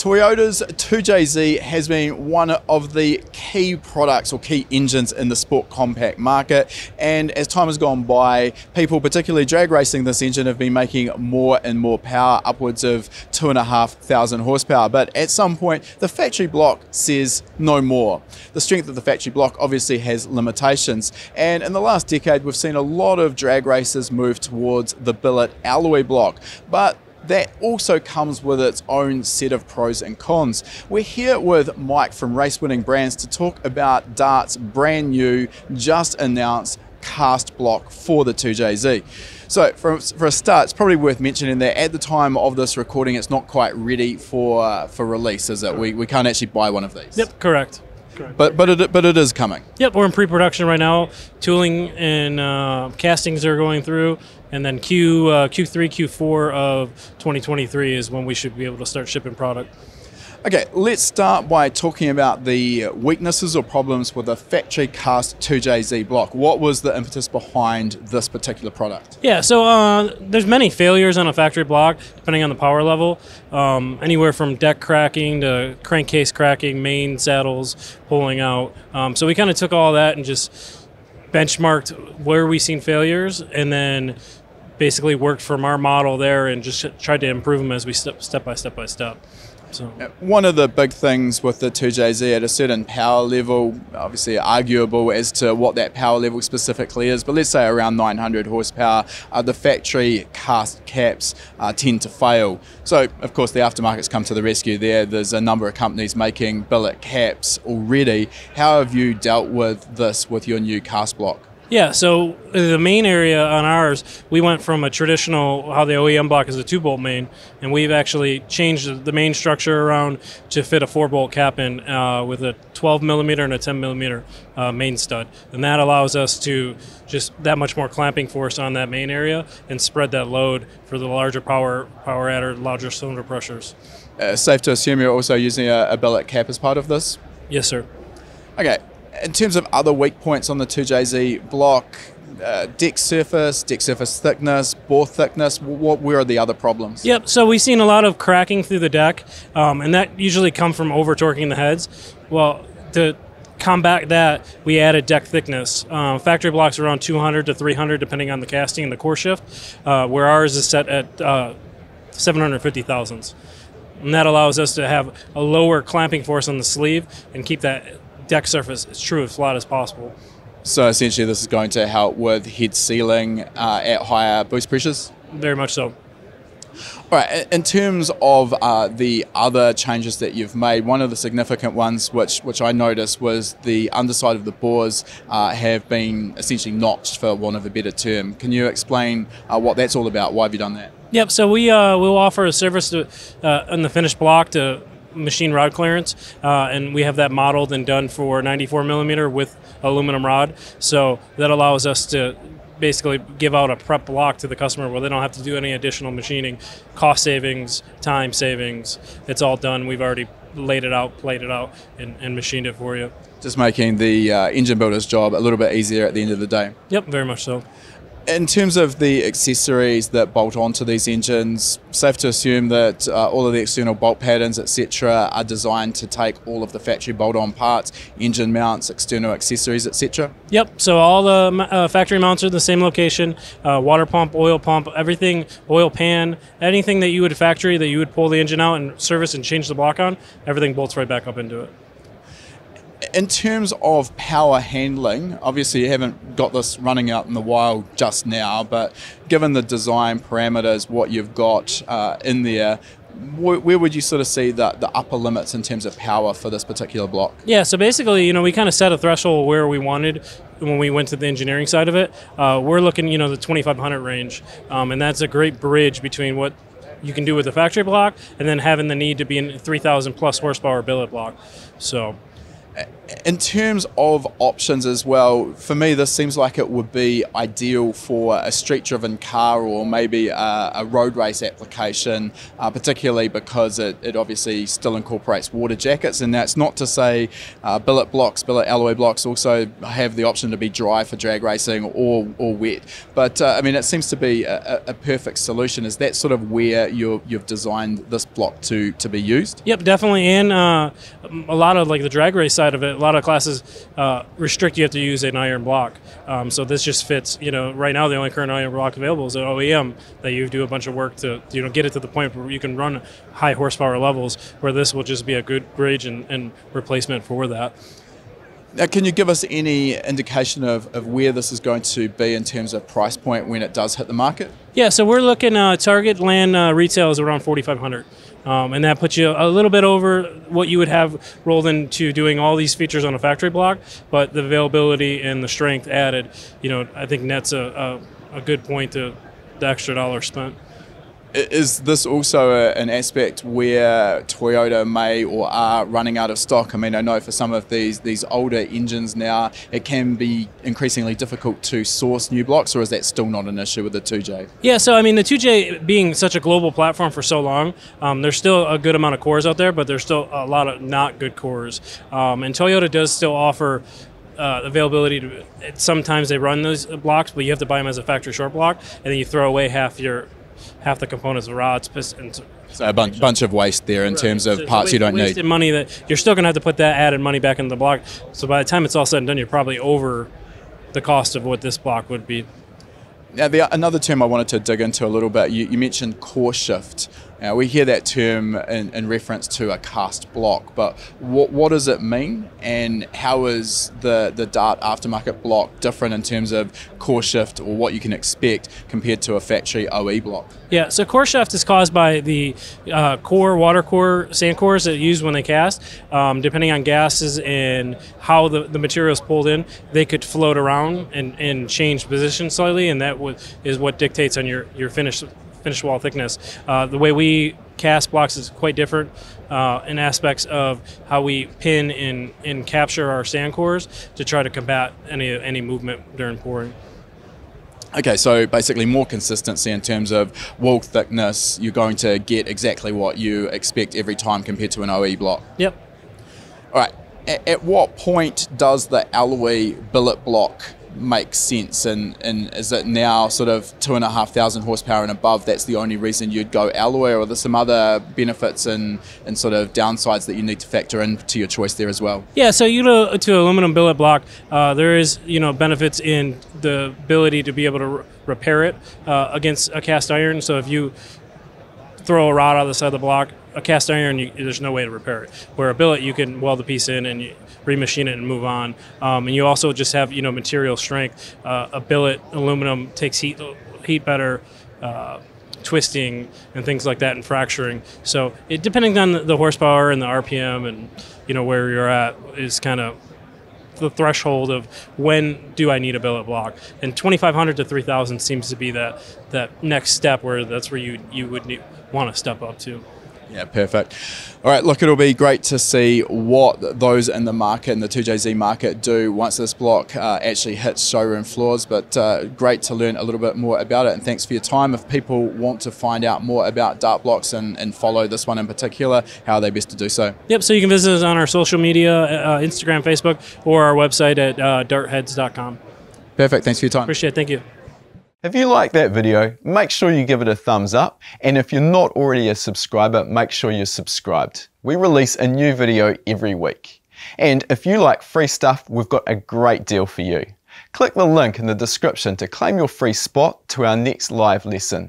Toyota's 2JZ has been one of the key products or key engines in the sport compact market. And as time has gone by, people, particularly drag racing this engine, have been making more and more power, upwards of two and a half thousand horsepower. But at some point, the factory block says no more. The strength of the factory block obviously has limitations. And in the last decade, we've seen a lot of drag racers move towards the billet alloy block. But that also comes with its own set of pros and cons. We're here with Mike from Race Winning Brands to talk about Dart's brand new, just announced cast block for the 2JZ. So, for, for a start, it's probably worth mentioning that at the time of this recording, it's not quite ready for uh, for release, is it? We, we can't actually buy one of these. Yep, correct. But but it but it is coming. Yep, we're in pre-production right now. Tooling and uh, castings are going through, and then Q uh, Q3 Q4 of 2023 is when we should be able to start shipping product. Okay, let's start by talking about the weaknesses or problems with the factory cast 2JZ block. What was the impetus behind this particular product? Yeah, so uh, there's many failures on a factory block depending on the power level. Um, anywhere from deck cracking to crankcase cracking, main saddles pulling out. Um, so we kind of took all that and just benchmarked where we seen failures, and then basically worked from our model there and just tried to improve them as we step step by step by step. So one of the big things with the 2JZ at a certain power level, obviously arguable as to what that power level specifically is, but let's say around 900 horsepower, uh, the factory cast caps uh, tend to fail. So of course the aftermarket's come to the rescue there. There's a number of companies making billet caps already. How have you dealt with this with your new cast block? Yeah, so the main area on ours, we went from a traditional, how the OEM block is a two bolt main, and we've actually changed the main structure around to fit a four bolt cap in uh, with a 12 millimeter and a 10 millimeter uh, main stud. And that allows us to just that much more clamping force on that main area and spread that load for the larger power, power adder, larger cylinder pressures. Uh, safe to assume you're also using a, a billet cap as part of this? Yes, sir. Okay, in terms of other weak points on the 2JZ block, uh, deck surface, deck surface thickness, bore thickness, what where are the other problems? Yep, so we've seen a lot of cracking through the deck, um, and that usually come from over torquing the heads. Well, to combat that, we added deck thickness. Um, factory blocks are around 200 to 300, depending on the casting and the core shift, uh, where ours is set at uh, 750 thousandths. And that allows us to have a lower clamping force on the sleeve and keep that deck surface as true as flat as possible. So essentially, this is going to help with head sealing uh, at higher boost pressures. Very much so. All right. In terms of uh, the other changes that you've made, one of the significant ones, which which I noticed, was the underside of the bores uh, have been essentially notched, for want of a better term. Can you explain uh, what that's all about? Why have you done that? Yep. So we uh, will offer a service to, uh, in the finished block to machine rod clearance, uh, and we have that modeled and done for 94 millimeter with aluminum rod. So that allows us to basically give out a prep block to the customer where they don't have to do any additional machining, cost savings, time savings. It's all done. We've already laid it out, played it out, and, and machined it for you. Just making the uh, engine builder's job a little bit easier at the end of the day. Yep, very much so. In terms of the accessories that bolt onto these engines, safe to assume that uh, all of the external bolt patterns, etc., are designed to take all of the factory bolt-on parts, engine mounts, external accessories, etc. Yep. So all the uh, factory mounts are in the same location: uh, water pump, oil pump, everything, oil pan, anything that you would factory that you would pull the engine out and service and change the block on, everything bolts right back up into it in terms of power handling, obviously you haven't got this running out in the wild just now, but given the design parameters, what you've got uh, in there, where would you sort of see the, the upper limits in terms of power for this particular block? Yeah, so basically, you know, we kind of set a threshold where we wanted when we went to the engineering side of it. Uh, we're looking, you know, the 2500 range, um, and that's a great bridge between what you can do with the factory block and then having the need to be in 3000 plus horsepower billet block. So in terms of options as well, for me, this seems like it would be ideal for a street driven car or maybe a, a road race application, uh, particularly because it, it, obviously still incorporates water jackets. And that's not to say uh, billet blocks, billet alloy blocks also have the option to be dry for drag racing or, or wet. But uh, I mean, it seems to be a, a, perfect solution. Is that sort of where you have designed this block to, to be used? Yep, definitely. And uh, a lot of like the drag race side of it, a lot of classes uh, restrict you have to use an iron block. Um, so this just fits. You know, right now the only current iron block available is an OEM that you do a bunch of work to you know get it to the point where you can run high horsepower levels. Where this will just be a good bridge and, and replacement for that. Now, can you give us any indication of, of where this is going to be in terms of price point when it does hit the market? Yeah, so we're looking uh, target land uh, retail is around 4500 um, and that puts you a little bit over what you would have rolled into doing all these features on a factory block, but the availability and the strength added, you know, I think nets a, a, a good point to the extra dollar spent. Is this also a, an aspect where Toyota may or are running out of stock? I mean, I know for some of these these older engines now, it can be increasingly difficult to source new blocks, or is that still not an issue with the 2J? Yeah, so I mean, the 2J being such a global platform for so long, um, there's still a good amount of cores out there, but there's still a lot of not good cores. Um, and Toyota does still offer uh, availability to sometimes they run those blocks but you have to buy them as a factory short block and then you throw away half your half the components, the rods. So a bunch, bunch of waste there in right. terms of so parts waste, you don't need. money that you're still going to have to put that added money back into the block. So by the time it's all said and done, you're probably over the cost of what this block would be. Now, the, another term I wanted to dig into a little bit, you, you mentioned core shift. Now, we hear that term in, in, reference to a cast block, but what, what does it mean and how is the, the Dart aftermarket block different in terms of core shift or what you can expect compared to a factory OE block? Yeah, so core shift is caused by the uh, core, water core, sand cores that use when they cast. Um, depending on gases and how the, the material is pulled in, they could float around and, and change position slightly, and that is what dictates on your, your finish finish wall thickness. Uh, the way we cast blocks is quite different uh, in aspects of how we pin and, and capture our sand cores to try to combat any any movement during pouring. Okay, so basically more consistency in terms of wall thickness. You're going to get exactly what you expect every time compared to an OE block. Yep. All right. At, at what point does the alloy billet block makes sense and, and is it now sort of two and a half thousand horsepower and above that's the only reason you'd go alloy or are there some other benefits and, and sort of downsides that you need to factor into your choice there as well? Yeah so you know to aluminum billet block uh, there is you know benefits in the ability to be able to re- repair it uh, against a cast iron. So if you throw a rod out of the side of the block a cast iron, you, there's no way to repair it. Where a billet, you can weld the piece in and you remachine it and move on. Um, and you also just have you know material strength. Uh, a billet aluminum takes heat heat better. Uh, twisting and things like that and fracturing so it depending on the, the horsepower and the rpm and you know where you're at is kind of the threshold of when do I need a billet block, and 2,500 to 3,000 seems to be that that next step where that's where you you would want to step up to. Yeah, perfect. All right, look, it'll be great to see what those in the market, in the 2JZ market, do once this block uh, actually hits showroom floors. But uh, great to learn a little bit more about it. And thanks for your time. If people want to find out more about Dart Blocks and, and follow this one in particular, how are they best to do so? Yep, so you can visit us on our social media uh, Instagram, Facebook, or our website at uh, dartheads.com. Perfect. Thanks for your time. Appreciate it. Thank you. If you like that video, make sure you give it a thumbs up. And if you're not already a subscriber, make sure you're subscribed. We release a new video every week. And if you like free stuff, we've got a great deal for you. Click the link in the description to claim your free spot to our next live lesson.